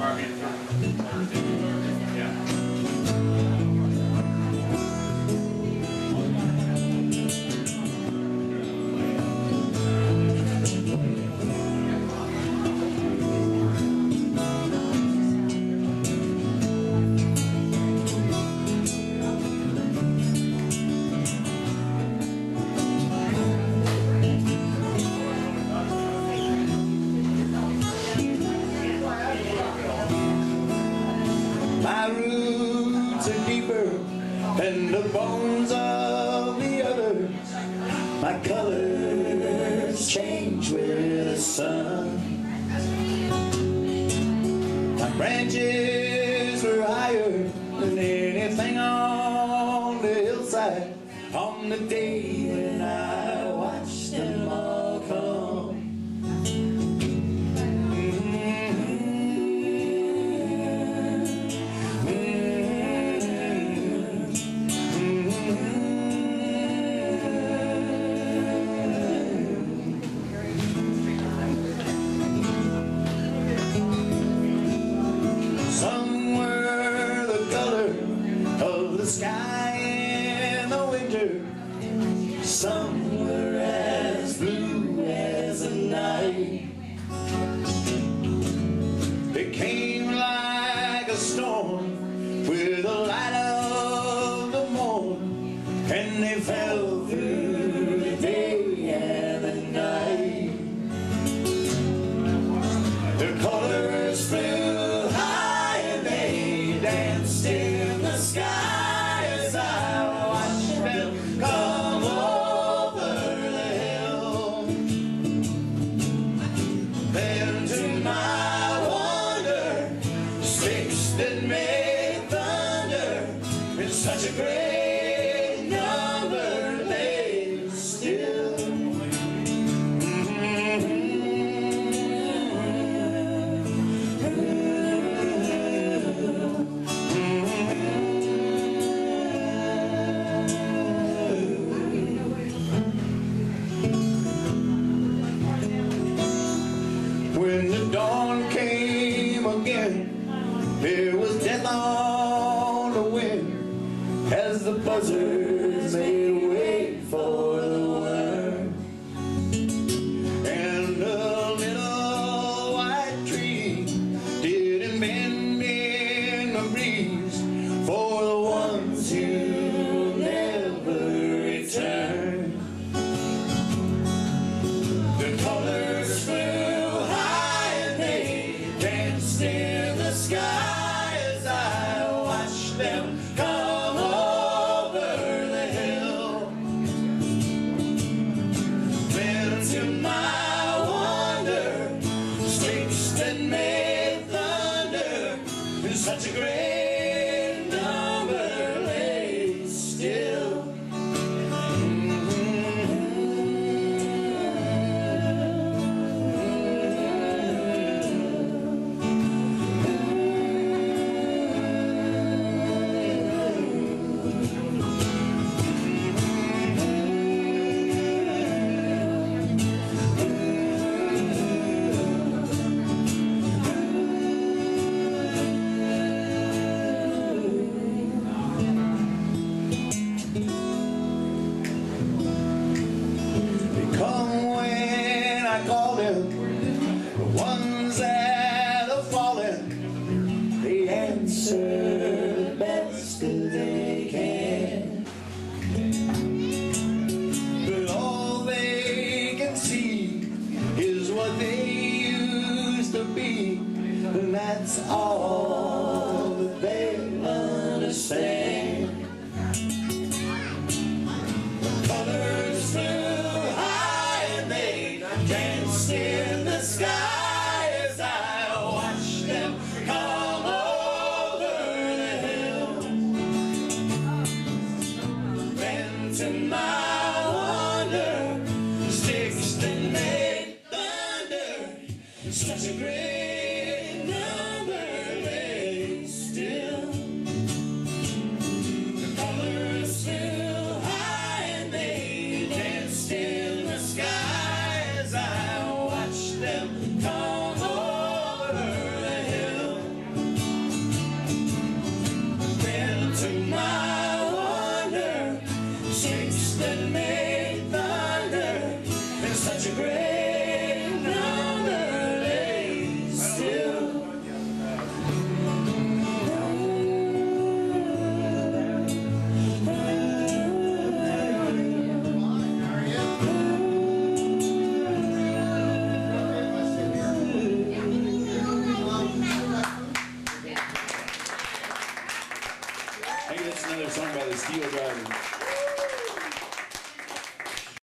Marvin. and the bones of the others. My colors change with the sun. My branches were higher than anything on the hillside on the day when I watched them all. Even When the dawn came again, there was death on the wind as the buzzards made. in the sky as I watch them come over the hill. Well, and that's all that they wanna say. Colors flew high and they danced in the sky as I watched them come over the hill. Then to my wonder, sticks that made thunder, such a great send me.